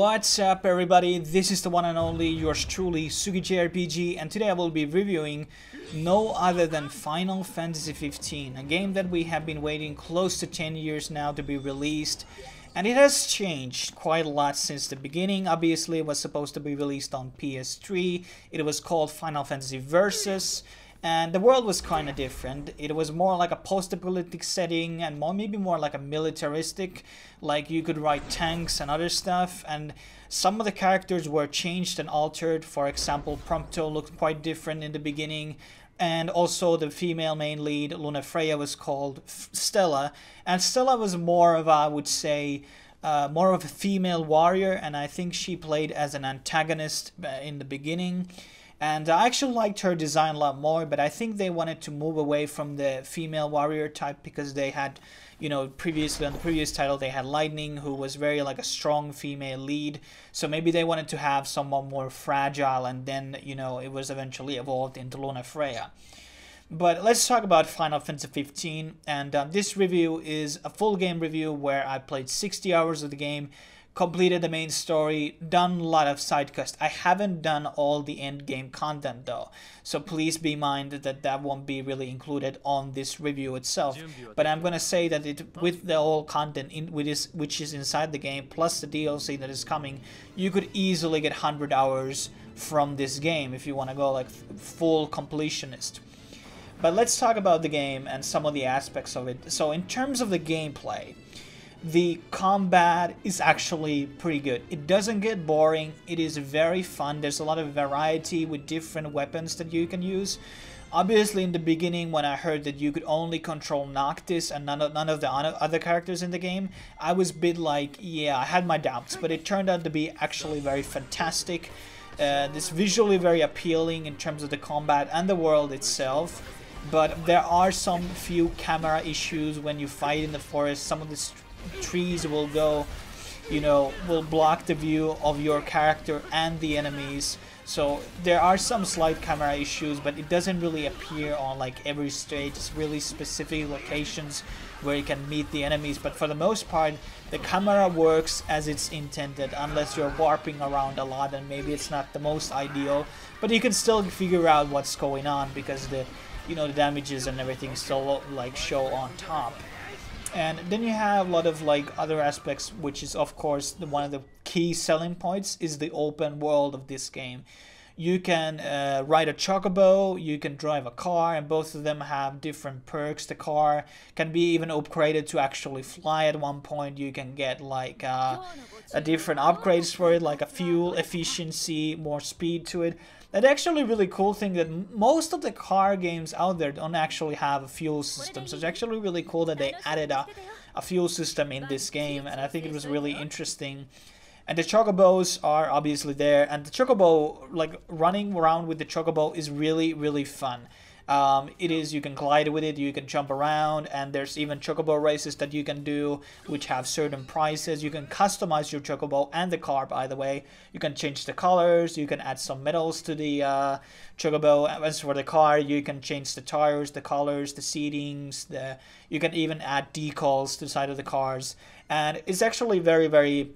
What's up everybody, this is the one and only yours truly Sugi JRPG and today I will be reviewing no other than Final Fantasy 15, a game that we have been waiting close to 10 years now to be released and it has changed quite a lot since the beginning. Obviously it was supposed to be released on PS3, it was called Final Fantasy Versus and the world was kind of different. It was more like a post-apocalyptic setting and more maybe more like a militaristic, like you could ride tanks and other stuff. And some of the characters were changed and altered. For example, Prompto looked quite different in the beginning. And also the female main lead, Lunafreya, was called Stella. And Stella was more of, I would say, uh, more of a female warrior. And I think she played as an antagonist uh, in the beginning. And I actually liked her design a lot more, but I think they wanted to move away from the female warrior type because they had, you know, previously on the previous title they had Lightning, who was very like a strong female lead. So maybe they wanted to have someone more fragile, and then you know it was eventually evolved into Lunafreya. But let's talk about Final Fantasy 15, and um, this review is a full game review where I played 60 hours of the game completed the main story, done a lot of side quests. I haven't done all the end game content though, so please be mind that that won't be really included on this review itself. But I'm gonna say that it with the whole content in which is which is inside the game plus the DLC that is coming, you could easily get 100 hours from this game if you want to go like full completionist. But let's talk about the game and some of the aspects of it. So in terms of the gameplay, the combat is actually pretty good. It doesn't get boring, it is very fun, there's a lot of variety with different weapons that you can use. Obviously in the beginning when I heard that you could only control Noctis and none of, none of the other characters in the game, I was a bit like, yeah, I had my doubts, but it turned out to be actually very fantastic. Uh, this visually very appealing in terms of the combat and the world itself but there are some few camera issues when you fight in the forest. Some of the trees will go, you know, will block the view of your character and the enemies. So there are some slight camera issues, but it doesn't really appear on like every stage. It's really specific locations where you can meet the enemies. But for the most part, the camera works as it's intended, unless you're warping around a lot and maybe it's not the most ideal. But you can still figure out what's going on because the, you know, the damages and everything still like show on top and then you have a lot of like other aspects which is of course one of the key selling points is the open world of this game. You can uh, ride a chocobo you can drive a car and both of them have different perks. The car can be even upgraded to actually fly at one point. You can get like uh, a different upgrades for it like a fuel efficiency more speed to it that actually really cool thing that most of the car games out there don't actually have a fuel system. So it's actually really cool that they added a, a fuel system in this game, and I think it was really interesting. And the chocobos are obviously there, and the chocobo, like running around with the chocobo, is really really fun. Um, it is you can glide with it, you can jump around, and there's even chocobo races that you can do, which have certain prices. You can customize your chocobo and the car, by the way. You can change the colors, you can add some medals to the uh, chocobo. As for the car, you can change the tires, the colors, the seatings. The you can even add decals to the side of the cars, and it's actually very very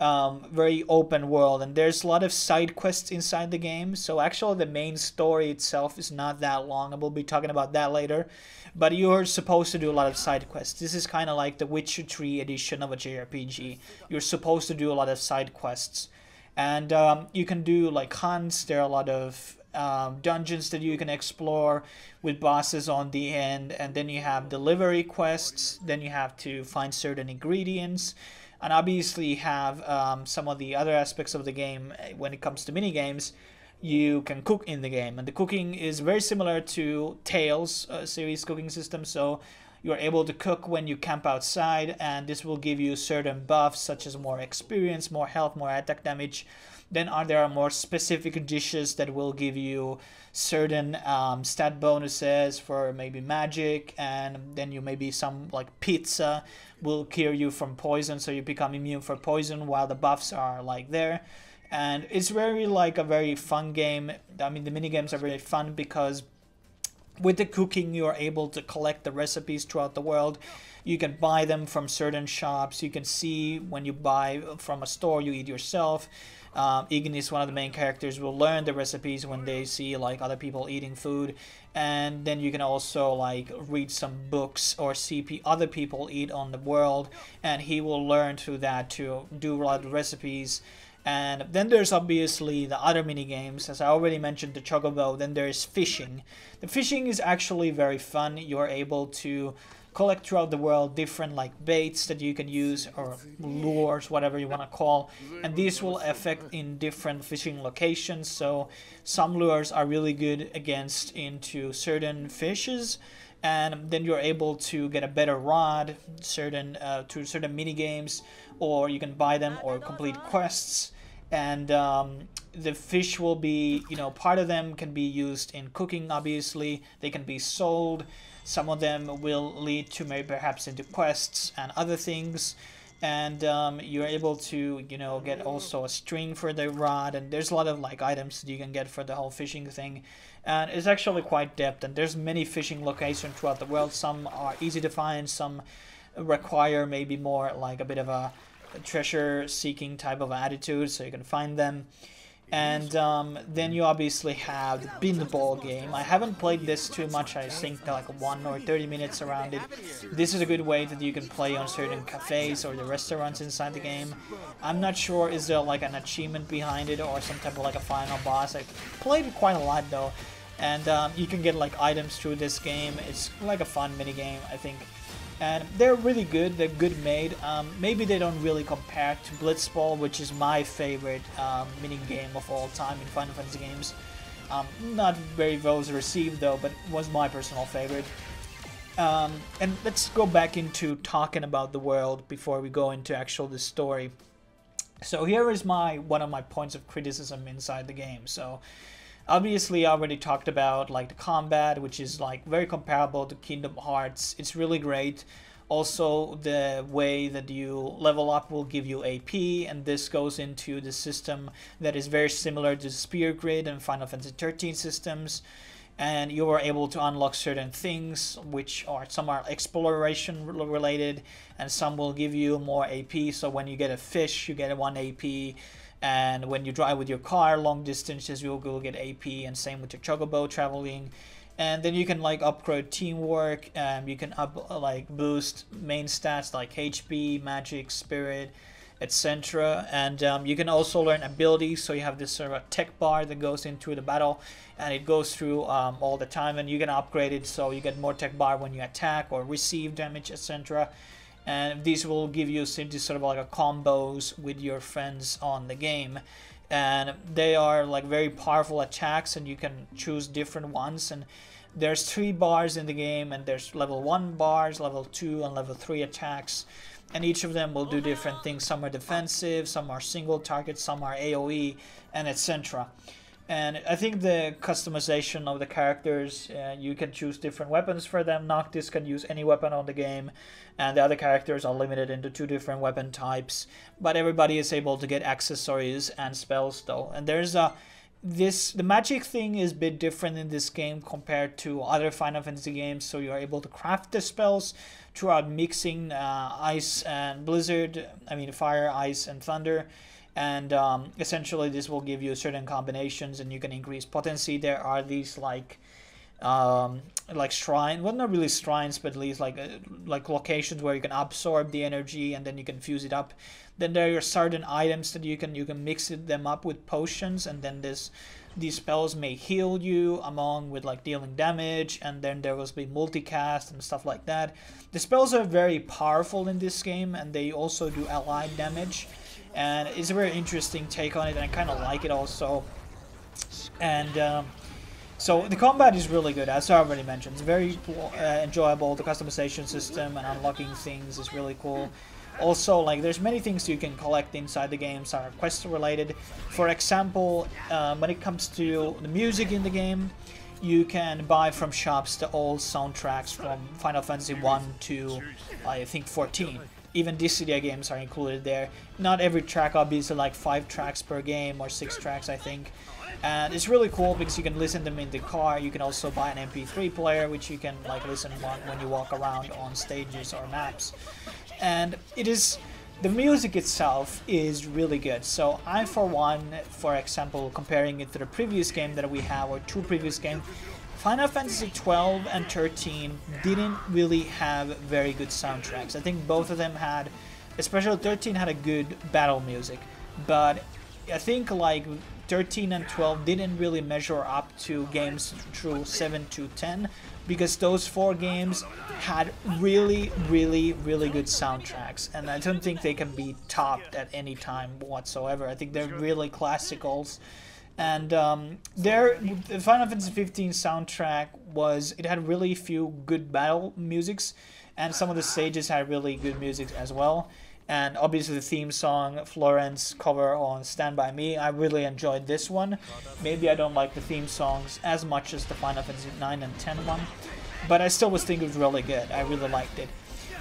um, very open world and there's a lot of side quests inside the game so actually the main story itself is not that long and we'll be talking about that later but you're supposed to do a lot of side quests. This is kind of like the witcher 3 edition of a jrpg you're supposed to do a lot of side quests and um, you can do like hunts there are a lot of um, dungeons that you can explore with bosses on the end and then you have delivery quests then you have to find certain ingredients and obviously have um, some of the other aspects of the game eh, when it comes to mini games you can cook in the game. And the cooking is very similar to Tales uh, series cooking system. So you're able to cook when you camp outside and this will give you certain buffs such as more experience more health more attack damage then are there are more specific dishes that will give you certain um, stat bonuses for maybe magic, and then you maybe some like pizza will cure you from poison, so you become immune for poison while the buffs are like there. And it's very like a very fun game. I mean, the mini games are very fun because with the cooking you're able to collect the recipes throughout the world you can buy them from certain shops you can see when you buy from a store you eat yourself um, Ignis, one of the main characters, will learn the recipes when they see like other people eating food, and then you can also like read some books or see other people eat on the world, and he will learn through that to do a lot of recipes. And then there's obviously the other mini games, as I already mentioned, the Chocobo. Then there's fishing. The fishing is actually very fun. You're able to collect throughout the world different like baits that you can use or lures whatever you want to call. And these will affect in different fishing locations. So some lures are really good against into certain fishes and then you're able to get a better rod certain uh, to certain mini games or you can buy them or complete quests. And um, the fish will be you know part of them can be used in cooking obviously. They can be sold some of them will lead to maybe perhaps into quests and other things. And um, you're able to, you know, get also a string for the rod. And there's a lot of like items that you can get for the whole fishing thing. And it's actually quite depth. And there's many fishing locations throughout the world. Some are easy to find. Some require maybe more like a bit of a treasure seeking type of attitude. So you can find them. And um, then you obviously have the pinball game. I haven't played this too much, I think like one or 30 minutes around it. This is a good way that you can play on certain cafes or the restaurants inside the game. I'm not sure is there like an achievement behind it or some type of like a final boss. I played it quite a lot though. And um, you can get like items through this game. It's like a fun mini game, I think and they're really good. They're good made. Um, maybe they don't really compare to Blitzball, which is my favorite um, mini game of all time in Final Fantasy games. Um, not very well received though, but was my personal favorite. Um, and let's go back into talking about the world before we go into actual the story. So here is my one of my points of criticism inside the game. So Obviously, I already talked about like the combat, which is like very comparable to Kingdom Hearts. It's really great. Also, the way that you level up will give you AP, and this goes into the system that is very similar to Sphere Grid and Final Fantasy 13 systems. And you are able to unlock certain things, which are some are exploration related, and some will give you more AP. So when you get a fish, you get one AP and when you drive with your car long distances you'll, get AP and same with your chocobo traveling. And then you can like upgrade teamwork. Um, you can up like boost main stats like HP magic spirit etc and um, you can also learn abilities. So you have this sort of tech bar that goes into the battle and it goes through um, all the time. And you can upgrade it so you get more tech bar when you attack or receive damage etc and this will give you sort of like a combos with your friends on the game. And they are like very powerful attacks and you can choose different ones. And there's three bars in the game and there's level 1 bars level 2 and level 3 attacks. And each of them will do different things. Some are defensive some are single target some are aoe and etc and I think the customization of the characters, uh, you can choose different weapons for them. Noctis can use any weapon on the game, and the other characters are limited into two different weapon types. But everybody is able to get accessories and spells though. And there's a this the magic thing is a bit different in this game compared to other Final Fantasy games. So you're able to craft the spells throughout mixing uh, ice and blizzard. I mean fire, ice, and thunder and um, essentially this will give you certain combinations and you can increase potency. There are these like um, like shrine well not really shrines but at least like uh, like locations where you can absorb the energy and then you can fuse it up. Then there are certain items that you can you can mix it, them up with potions and then this these spells may heal you among with like dealing damage and then there will be multicast and stuff like that. The spells are very powerful in this game and they also do allied damage and it's a very interesting take on it and I kind of like it also. And um, so the combat is really good as I already mentioned. It's very uh, enjoyable. The customization system and unlocking things is really cool. Also like there's many things you can collect inside the game, games are quest related. For example um, when it comes to the music in the game you can buy from shops the old soundtracks from Final Fantasy 1 to I think 14 even Dissidia games are included there. Not every track, obviously, like five tracks per game or six tracks, I think. and it's really cool because you can listen them in the car. You can also buy an MP3 player, which you can like listen when you walk around on stages or maps. And it is the music itself is really good. So I, for one, for example, comparing it to the previous game that we have or two previous games, Final Fantasy 12 and 13 didn't really have very good soundtracks. I think both of them had, especially 13 had a good battle music, but I think like 13 and 12 didn't really measure up to games through 7 to 10 because those four games had really, really, really good soundtracks, and I don't think they can be topped at any time whatsoever. I think they're really classicals, and um, their the Final Fantasy 15 soundtrack was it had really few good battle musics, and some of the stages had really good music as well and obviously the theme song Florence cover on Stand By Me. I really enjoyed this one. Maybe I don't like the theme songs as much as the Final Fantasy 9 and 10 one, but I still was thinking it was really good. I really liked it.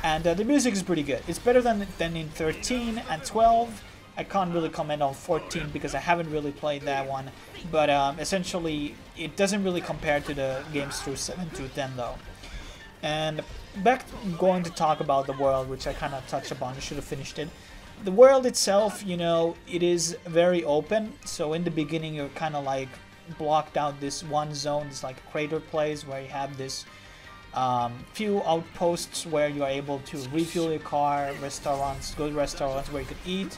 And uh, the music is pretty good. It's better than, than in 13 and 12. I can't really comment on 14 because I haven't really played that one, but um, essentially it doesn't really compare to the games through 7 to 10 though. And back going to talk about the world, which I kind of touched upon. I should have finished it. The world itself, you know, it is very open. So in the beginning, you're kind of like blocked out this one zone, this like crater place where you have this um, few outposts where you are able to refuel your car, restaurants, good restaurants where you could eat,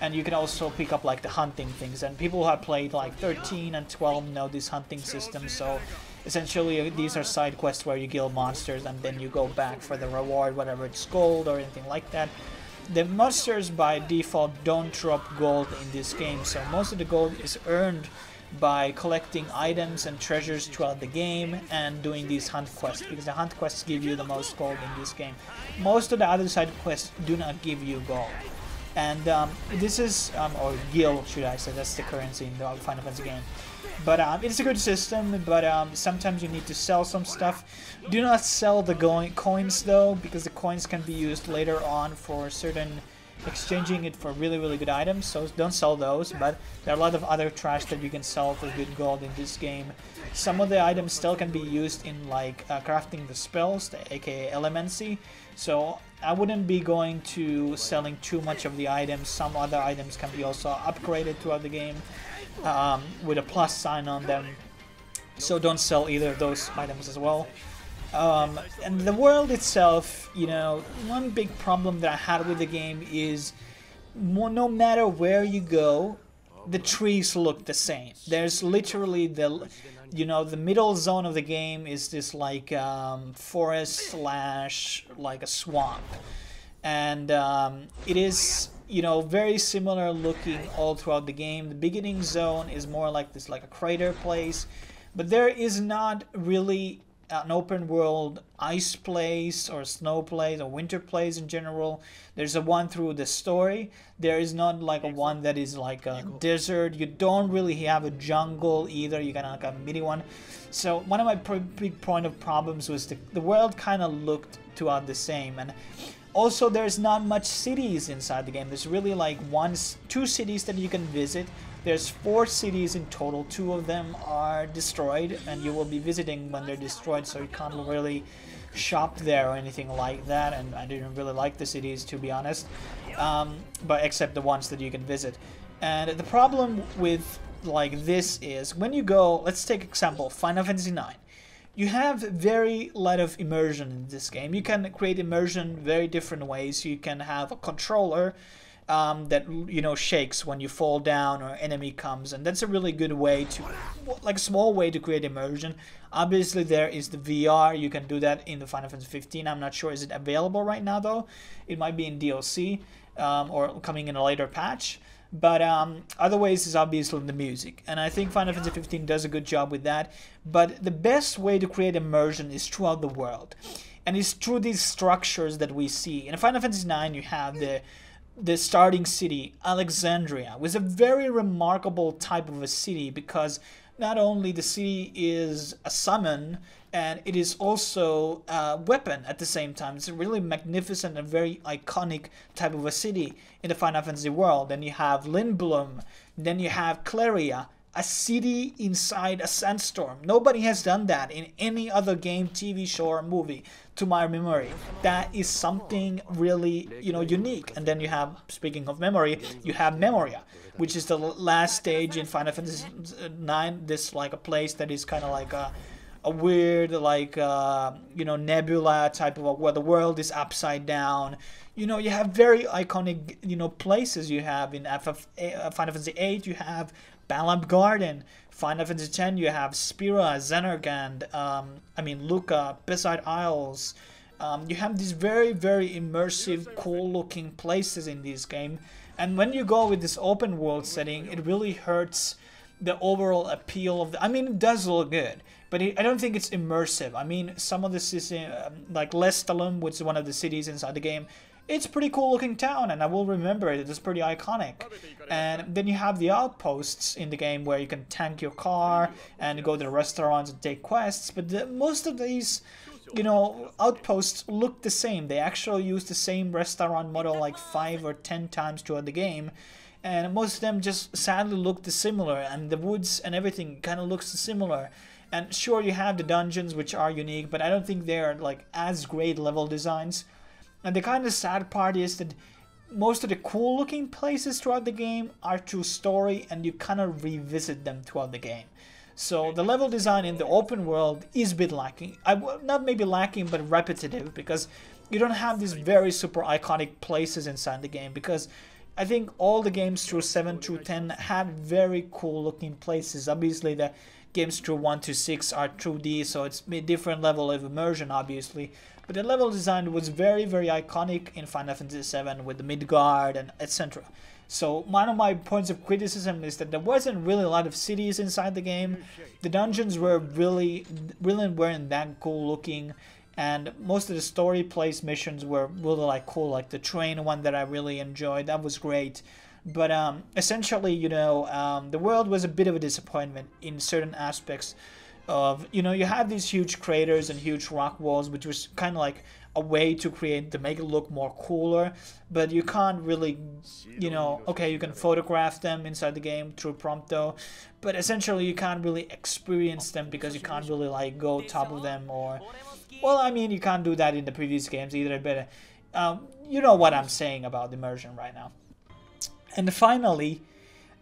and you can also pick up like the hunting things. And people who have played like 13 and 12 know this hunting system, so essentially uh, these are side quests where you kill monsters and then you go back for the reward, whatever it's gold or anything like that. The monsters by default don't drop gold in this game, so most of the gold is earned by collecting items and treasures throughout the game and doing these hunt quests because the hunt quests give you the most gold in this game. Most of the other side quests do not give you gold. And um, this is, um, or gil should I say, that's the currency in the Final Fantasy game. But um, it's a good system, but um, sometimes you need to sell some stuff. Do not sell the coins though, because the coins can be used later on for certain exchanging it for really really good items so don't sell those but there are a lot of other trash that you can sell for good gold in this game some of the items still can be used in like uh, crafting the spells the aka elemancy so I wouldn't be going to selling too much of the items some other items can be also upgraded throughout the game um, with a plus sign on them. So don't sell either of those items as well. Um, and the world itself, you know, one big problem that I had with the game is no matter where you go, the trees look the same. There's literally the, you know, the middle zone of the game is this like um, forest slash like a swamp, and um, it is you know, very similar looking all throughout the game. The beginning zone is more like this, like a crater place, but there is not really an open world ice place or snow place or winter place in general. There's a one through the story. There is not like a one that is like a desert. You don't really have a jungle either. You got like a mini one. So one of my big point of problems was the, the world kind of looked throughout the same and also, there's not much cities inside the game. There's really like one, two cities that you can visit. There's four cities in total. Two of them are destroyed, and you will be visiting when they're destroyed, so you can't really shop there or anything like that. And I didn't really like the cities, to be honest, um, but except the ones that you can visit. And the problem with like this is when you go, let's take example, Final Fantasy 9 you have very lot of immersion in this game. You can create immersion very different ways. You can have a controller um, that you know shakes when you fall down or enemy comes, and that's a really good way to, like a small way to create immersion. Obviously, there is the VR. You can do that in the Final Fantasy 15. I'm not sure is it available right now though. It might be in DLC um, or coming in a later patch. But um, other ways is obviously the music, and I think Final Fantasy 15 does a good job with that. But the best way to create immersion is throughout the world, and it's through these structures that we see. In Final Fantasy 9, you have the the starting city, Alexandria, was a very remarkable type of a city because not only the city is a summon and it is also a weapon at the same time. It's a really magnificent and very iconic type of a city in the Final Fantasy world. Then you have Lindblum, then you have Cleyra, a city inside a sandstorm. Nobody has done that in any other game, TV show, or movie, to my memory. That is something really, you know, unique. And then you have, speaking of memory, you have Memoria, which is the last stage in Final Fantasy IX. This like a place that is kind of like a a weird like uh, you know nebula type of where the world is upside down you know you have very iconic you know places you have in FF, uh, Final Fantasy 8 you have Balamb Garden Final Fantasy 10 you have Spira Zanarkand um, I mean Luca Besaid Isles um, you have these very very immersive cool looking places in this game and when you go with this open world setting it really hurts the overall appeal of the, I mean it does look good but it, I don't think it's immersive. I mean, some of the is um, like Lestallum, which is one of the cities inside the game. It's pretty cool looking town, and I will remember it. It's pretty iconic. And then you have the outposts in the game where you can tank your car and go to restaurants and take quests. But the, most of these, you know, outposts look the same. They actually use the same restaurant model like five or ten times throughout the game and most of them just sadly look dissimilar and the woods and everything kind of looks similar and sure, you have the dungeons, which are unique, but I don't think they're like as great level designs. And the kind of sad part is that most of the cool looking places throughout the game are true story and you kind of revisit them throughout the game. So the level design in the open world is a bit lacking. I, not maybe lacking, but repetitive because you don't have these very super iconic places inside the game because I think all the games through 7 through 10 had very cool looking places. Obviously the games through 1 to 6 are 2D, so it's a different level of immersion, obviously. But the level design was very, very iconic in Final Fantasy VII with the Midgard and etc. So one of my points of criticism is that there wasn't really a lot of cities inside the game. The dungeons were really, really weren't that cool looking. And most of the story place missions were really like cool, like the train one that I really enjoyed. That was great. But um, essentially, you know, um, the world was a bit of a disappointment in certain aspects of, you know, you have these huge craters and huge rock walls, which was kind of like a way to create, to make it look more cooler, but you can't really, you know, okay, you can photograph them inside the game through Prompto, but essentially you can't really experience them because you can't really like go top of them or, well, I mean, you can't do that in the previous games either, but um, you know what I'm saying about the immersion right now. And finally,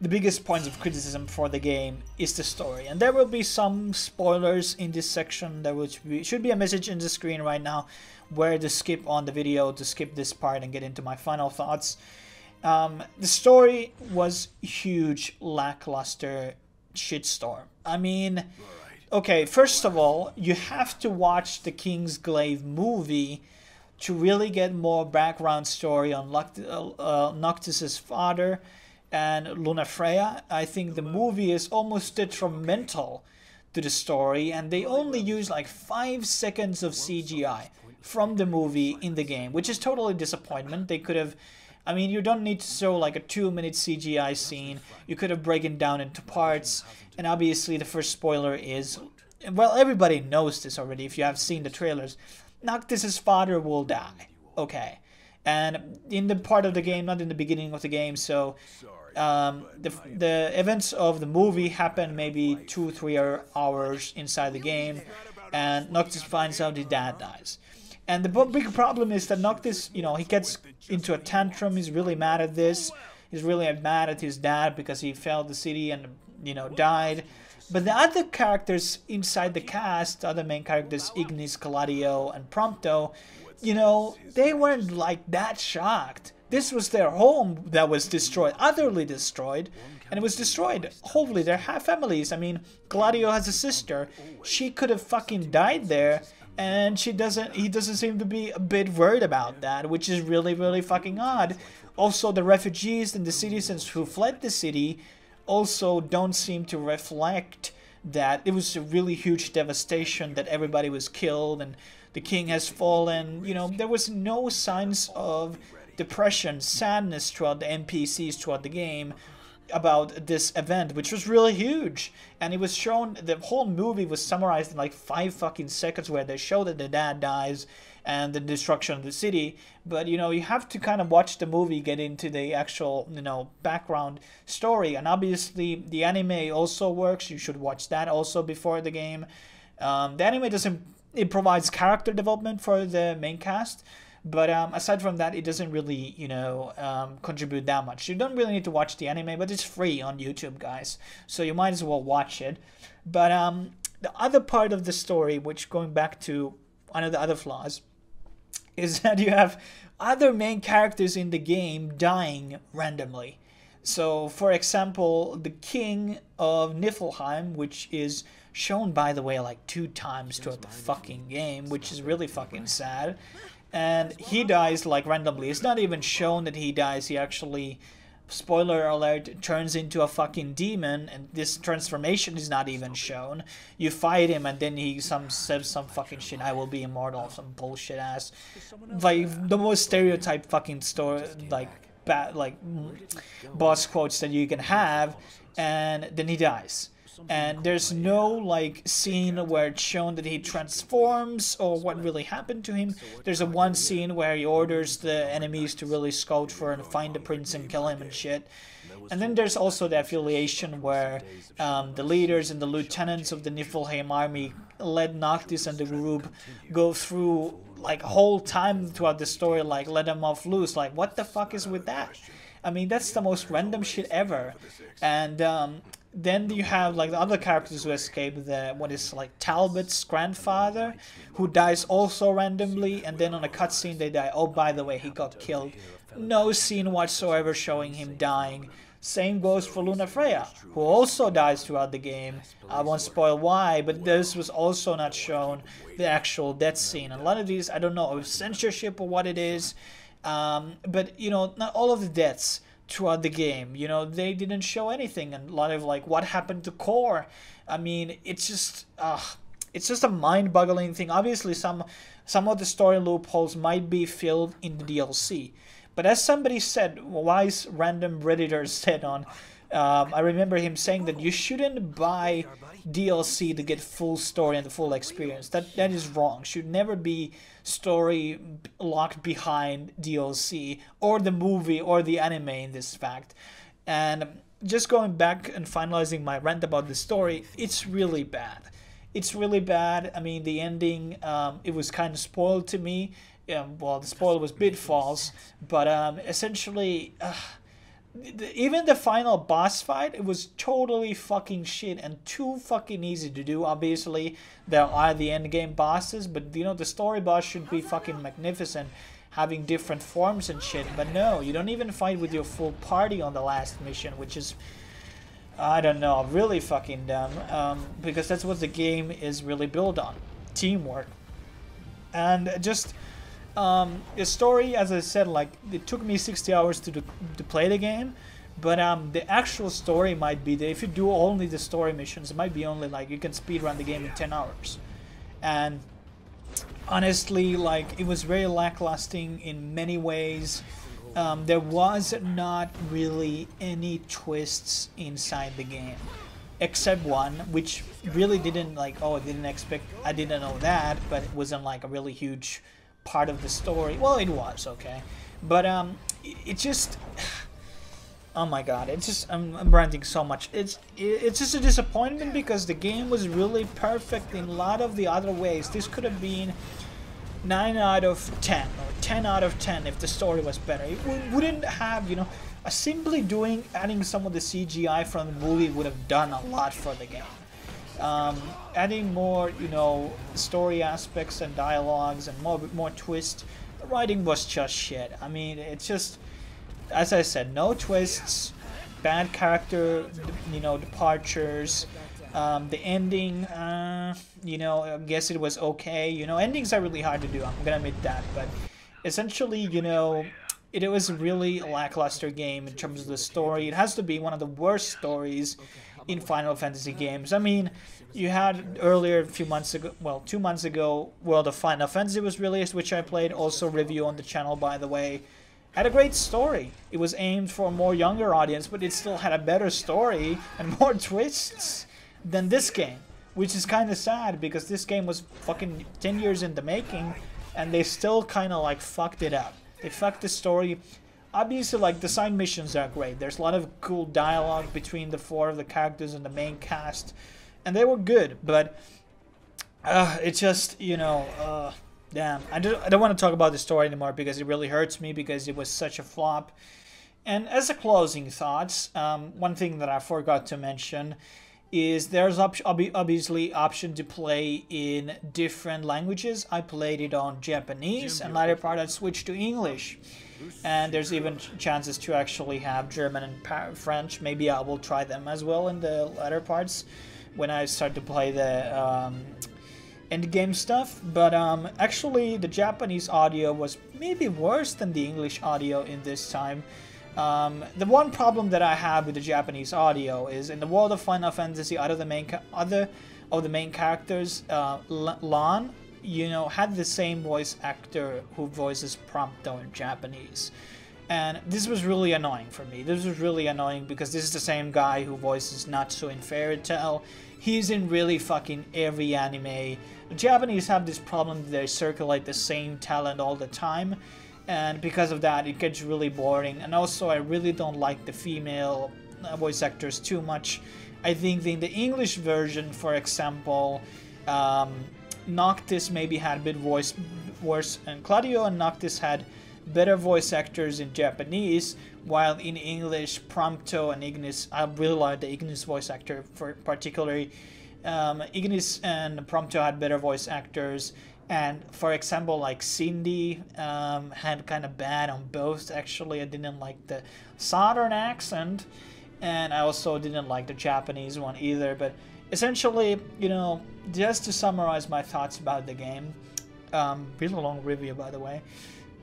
the biggest points of criticism for the game is the story. And there will be some spoilers in this section. There will be, should be a message in the screen right now where to skip on the video to skip this part and get into my final thoughts. Um, the story was huge, lackluster shitstorm. I mean, okay, first of all, you have to watch the Kingsglaive movie to really get more background story on Luct uh, uh, Noctis's father and Lunafreya. I think the movie is almost detrimental to the story and they only use like 5 seconds of CGI from the movie in the game, which is totally disappointment. They could have I mean, you don't need to show like a two minute CGI scene. You could have broken down into parts. And obviously, the first spoiler is well, everybody knows this already if you have seen the trailers. Noctis's father will die. Okay. And in the part of the game, not in the beginning of the game, so um, the, the events of the movie happen maybe two, three hours inside the game, and Noctis finds out his dad dies. And the big problem is that Noctis, you know, he gets into a tantrum, he's really mad at this, he's really mad at his dad because he failed the city and, you know, died. But the other characters inside the cast, other main characters, Ignis, Gladio, and Prompto, you know, they weren't like that shocked. This was their home that was destroyed, utterly destroyed, and it was destroyed. Hopefully, their half families. I mean, Gladio has a sister. She could have fucking died there, and she doesn't. He doesn't seem to be a bit worried about that, which is really, really fucking odd. Also, the refugees and the citizens who fled the city also don't seem to reflect that it was a really huge devastation that everybody was killed and the king has fallen. You know, there was no signs of depression, sadness throughout the NPCs throughout the game. about this event, which was really huge. And it was shown, the whole movie was summarized in like five fucking seconds where they show that the dad dies and the destruction of the city. But you know, you have to kind of watch the movie, get into the actual, you know, background story. And obviously, the anime also works. You should watch that also before the game. Um, the anime doesn't, it provides character development for the main cast but um, aside from that, it doesn't really, you know, um, contribute that much. You don't really need to watch the anime, but it's free on YouTube, guys. So you might as well watch it. But um, the other part of the story, which going back to one of the other flaws, is that you have other main characters in the game dying randomly. So, for example, the king of Niflheim, which is shown, by the way, like two times throughout the fucking game, which is really fucking sad and he dies like randomly. It's not even shown that he dies. He actually, spoiler alert, turns into a fucking demon, and this transformation is not even shown. You fight him, and then he some says some fucking shit. I will be immortal, some bullshit ass, like the most stereotype fucking story, like bad, like boss quotes that you can have, and then he dies and there's no like scene where it's shown that he transforms or what really happened to him. There's a one scene where he orders the enemies to really scout for and find the prince and kill him and shit. And then there's also the affiliation where um, the leaders and the lieutenants of the Niflheim army let Noctis and the group go through like whole time throughout the story, like let them off loose. Like what the fuck is with that? I mean, that's the most random shit ever. And um, then you have like the other characters who escape the what is like Talcott's grandfather who dies also randomly and then on a cutscene they die. Oh by the way he got killed. No scene whatsoever showing him dying. Same goes for Lunafreya who also dies throughout the game. I won't spoil why but this was also not shown the actual death scene. And a lot of these I don't know if censorship or what it is um, but you know not all of the deaths throughout the game. You know, they didn't show anything, and a lot of like what happened to Cor. I mean, it's just, it's just a mind-boggling thing. Obviously, some some of the story loopholes might be filled in the DLC, but as somebody said, wise random redditor said on. Um, I remember him saying that you shouldn't buy DLC to get full story and the full experience. That that is wrong. Should never be story locked behind DLC or the movie or the anime in this fact. And just going back and finalizing my rant about the story, it's really bad. It's really bad. I mean, the ending, um, it was kind of spoiled to me. Um, well, the spoiler was bit false, but um, essentially, uh, even the final boss fight, it was totally fucking shit and too fucking easy to do. Obviously, there are the end game bosses, but you know, the story boss should be fucking magnificent, having different forms and shit. But no, you don't even fight with your full party on the last mission, which is, I don't know, really fucking dumb. Um, because that's what the game is really built on teamwork. And just um, the story, as I said, like it took me 60 hours to do, to play the game, but um, the actual story might be that if you do only the story missions, it might be only like you can speed run the game in 10 hours, and honestly, like it was very lackluster in many ways. Um, there was not really any twists inside the game except one which really didn't like oh i didn't expect i didn't know that but it wasn't like a really huge part of the story. Well, it was okay, but um, it, just. Oh my god, it's just I'm, I'm ranting so much. It's it's just a disappointment because the game was really perfect in a lot of the other ways. This could have been 9 out of 10 or 10 out of 10 if the story was better. It wouldn't have, you know, simply doing adding some of the CGI from the movie would have done a lot for the game. Um, adding more, you know, story aspects and dialogues and more more twist. The writing was just shit. I mean, it's just, as I said, no twists, bad character, you know, departures. Um, the ending, uh, you know, I guess it was okay. You know, endings are really hard to do. I'm gonna admit that, but essentially, you know, it, was a really lackluster game in terms of the story. It has to be one of the worst stories in Final Fantasy games. I mean, you had earlier a few months ago, well, two months ago, World of Final Fantasy was released, which I played. Also, review on the channel, by the way. had a great story. It was aimed for a more younger audience, but it still had a better story and more twists than this game, which is kind of sad because this game was fucking 10 years in the making and they still kind of like fucked it up. They fucked the story. Obviously, like the side missions are great. There's a lot of cool dialogue between the four of the characters and the main cast, and they were good. But uh, it just, you know, uh, damn. I don't, I don't want to talk about the story anymore because it really hurts me because it was such a flop. And as a closing thoughts, um, one thing that I forgot to mention is there's op obviously option to play in different languages. I played it on Japanese and later part I switched to English. And there's even chances to actually have German and French. Maybe I will try them as well in the latter parts when I start to play the um, end game stuff. But um, actually the Japanese audio was maybe worse than the English audio in this time. Um, the one problem that I have with the Japanese audio is in the world of Final Fantasy, other of the main other of the main characters, uh, Lann, you know, had the same voice actor who voices Prompto in Japanese. And this was really annoying for me. This was really annoying because this is the same guy who voices Natsu in Fairy Tail. He's in really fucking every anime. The Japanese have this problem they circulate the same talent all the time and because of that it gets really boring and also I really don't like the female voice actors too much I think in the English version for example um, Noctis maybe had a bit voice worse and Gladio and Noctis had better voice actors in Japanese while in English Prompto and Ignis I really like the Ignis voice actor for particularly um, Ignis and Prompto had better voice actors and for example like cindy um, had kind of bad on both actually. I didn't like the southern accent and i also didn't like the japanese one either but essentially you know just to summarize my thoughts about the game um, really long review by the way.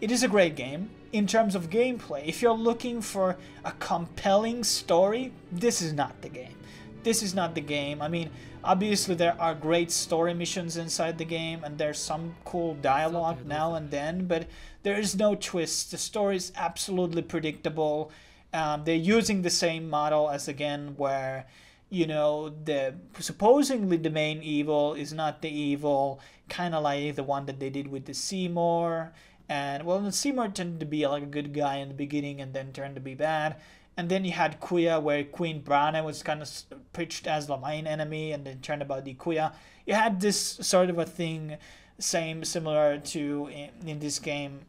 It is a great game. In terms of gameplay if you're looking for a compelling story this is not the game. This is not the game. I mean Obviously, there are great story missions inside the game, and there's some cool dialogue now and then, but there is no twist. The story is absolutely predictable. Um, they're using the same model as again, where you know the supposedly the main evil is not the evil, kind of like the one that they did with the Seymour. And well, the Seymour tended to be like a good guy in the beginning, and then turned to be bad. And then you had Kuja, where Queen Brahne was kind of pitched as the main enemy, and then turned about the Kuja. You had this sort of a thing, same similar to in, in this game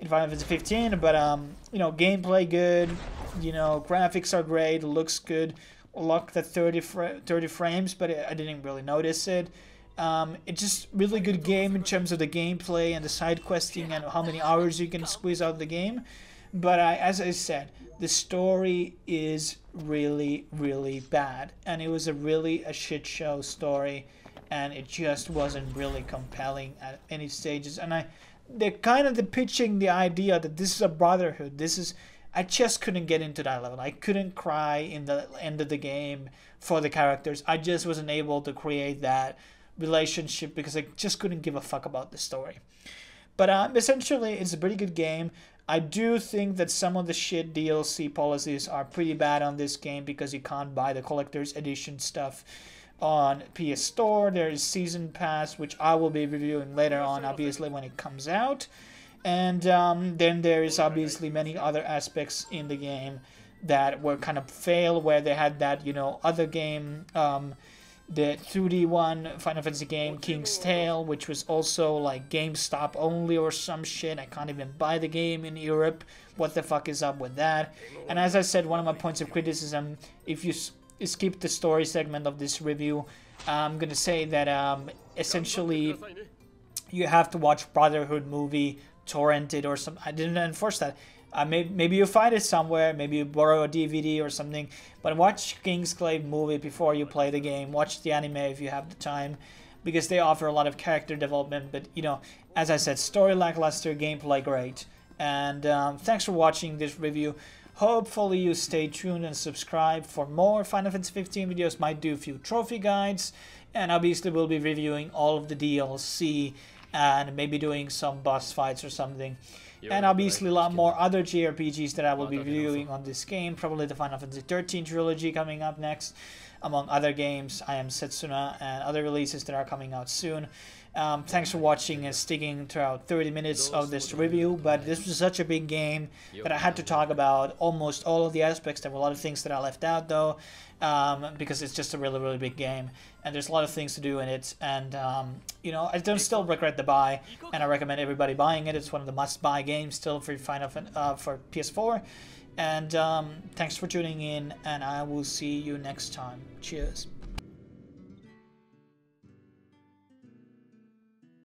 in Final Fantasy 15, but um, you know, gameplay good, you know, graphics are great, looks good. Locked at 30 fr 30 frames, but I didn't really notice it. Um, it's just really good game in terms of the gameplay and the side questing and how many hours you can squeeze out the game. But I, as I said, the story is really, really bad. And it was a really a shit show story. And it just wasn't really compelling at any stages. And I, they're kind of the pitching the idea that this is a brotherhood. This is, I just couldn't get into that level. I couldn't cry in the end of the game for the characters. I just wasn't able to create that relationship because I just couldn't give a fuck about the story. But um, essentially, it's a pretty good game. I do think that some of the shit DLC policies are pretty bad on this game because you can't buy the collector's edition stuff on PS Store. There is Season Pass, which I will be reviewing later on, obviously, when it comes out. And um, then there is obviously many other aspects in the game that were kind of fail, where they had that, you know, other game. Um, the 2D one Final Fantasy game, King's Tale, which was also like GameStop only or some shit. I can't even buy the game in Europe. What the fuck is up with that? And as I said, one of my points of criticism, if you skip the story segment of this review, I'm gonna say that um, essentially you have to watch Brotherhood movie torrented or some. I didn't enforce that. Uh, maybe, maybe you find it somewhere, maybe you borrow a DVD or something, but watch Kingsglaive movie before you play the game. Watch the anime if you have the time, because they offer a lot of character development, but you know, as I said, story lackluster, gameplay great. And um, thanks for watching this review. Hopefully you stay tuned and subscribe for more Final Fantasy 15 videos. Might do a few trophy guides, and obviously we'll be reviewing all of the DLC and maybe doing some boss fights or something. And obviously a lot more other JRPGs that I will be reviewing on this game. Probably the Final Fantasy 13 trilogy coming up next, among other games. I am Setsuna and other releases that are coming out soon. Um, thanks for watching and sticking throughout 30 minutes of this review, but this was such a big game that I had to talk about almost all of the aspects. There were a lot of things that I left out though, um, because it's just a really, really big game, and there's a lot of things to do in it, and um, you know, I don't still regret the buy, and I recommend everybody buying it. It's one of the must-buy games still for Final uh, for PS4, and um, thanks for tuning in, and I will see you next time. Cheers.